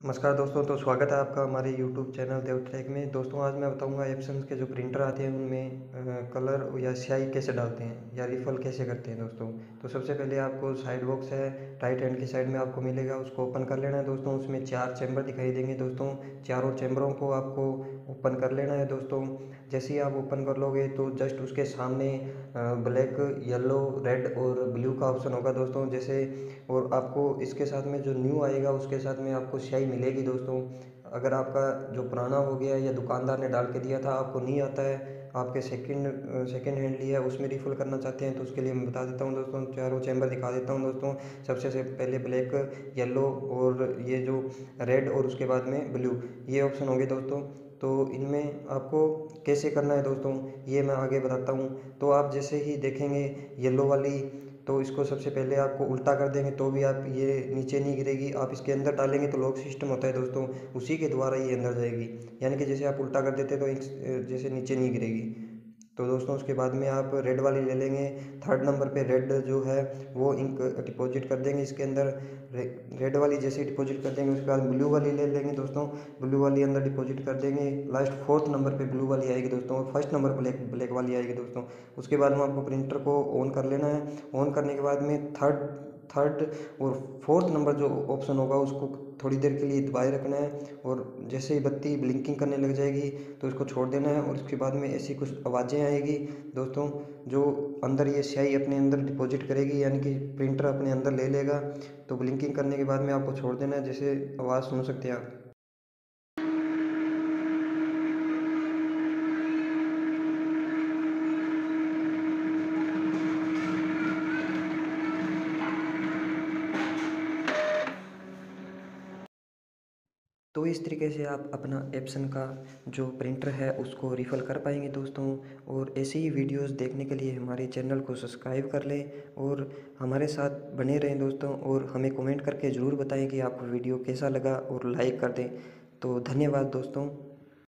नमस्कार दोस्तों तो स्वागत है आपका हमारे यूट्यूब चैनल देव ट्रैक में। दोस्तों, आज मैं बताऊँगा एप्सन्स के जो प्रिंटर आते हैं, उनमें कलर या स्याही कैसे डालते हैं या रिफल कैसे करते हैं दोस्तों। तो सबसे पहले आपको साइड बॉक्स है राइट हैंड की साइड में आपको मिलेगा, उसको ओपन कर लेना है दोस्तों। उसमें चार चैम्बर दिखाई देंगे दोस्तों। चारों चैम्बरों को आपको ओपन कर लेना है दोस्तों। जैसे ही आप ओपन कर लोगे तो जस्ट उसके सामने ब्लैक येलो रेड और ब्लू का ऑप्शन होगा दोस्तों। जैसे, और आपको इसके साथ में जो न्यू आएगा, उसके साथ में आपको स्याही मिलेगी दोस्तों। अगर आपका जो पुराना हो गया या दुकानदार ने डाल के दिया था, आपको नहीं आता है, आपके सेकंड सेकंड हैंड लिया है, उसमें रिफ़िल करना चाहते हैं तो उसके लिए मैं बता देता हूँ दोस्तों, चारों चैम्बर दिखा देता हूँ दोस्तों। सबसे से पहले ब्लैक येलो और ये जो रेड और उसके बाद में ब्लू ये ऑप्शन होंगे दोस्तों। तो इनमें आपको कैसे करना है दोस्तों, ये मैं आगे बताता हूँ। तो आप जैसे ही देखेंगे येलो वाली तो इसको सबसे पहले आपको उल्टा कर देंगे तो भी आप ये नीचे नहीं गिरेगी। आप इसके अंदर डालेंगे तो लॉक सिस्टम होता है दोस्तों, उसी के द्वारा ये अंदर जाएगी। यानी कि जैसे आप उल्टा कर देते तो जैसे नीचे नहीं गिरेगी। तो दोस्तों, उसके बाद में आप रेड वाली ले लेंगे। थर्ड नंबर पे रेड जो है, वो इंक डिपॉजिट कर देंगे इसके अंदर। रेड वाली जैसे डिपॉजिट कर देंगे, उसके बाद ब्लू वाली ले लेंगे दोस्तों। ब्लू वाली अंदर डिपॉजिट कर देंगे। लास्ट फोर्थ नंबर पे ब्लू वाली आएगी दोस्तों। फ़र्स्ट नंबर ब्लैक ब्लैक वाली आएगी दोस्तों। उसके बाद में आपको प्रिंटर को ऑन कर लेना है। ऑन करने के बाद में थर्ड थर्ड और फोर्थ नंबर जो ऑप्शन होगा, उसको थोड़ी देर के लिए दबाए रखना है और जैसे ही बत्ती ब्लिंकिंग करने लग जाएगी तो इसको छोड़ देना है और उसके बाद में ऐसी कुछ आवाज़ें आएगी। दोस्तों, जो अंदर ये स्याही अपने अंदर डिपॉजिट करेगी, यानी कि प्रिंटर अपने अंदर ले लेगा तो ब्लिंकिंग करने के बाद में आपको छोड़ देना है, जैसे आवाज़ सुन सकते हैं आप। तो इस तरीके से आप अपना एप्सन का जो प्रिंटर है, उसको रिफ़ल कर पाएँगे दोस्तों। और ऐसे ही वीडियोस देखने के लिए हमारे चैनल को सब्सक्राइब कर लें और हमारे साथ बने रहें दोस्तों और हमें कमेंट करके ज़रूर बताएँ कि आपको वीडियो कैसा लगा और लाइक कर दें। तो धन्यवाद दोस्तों।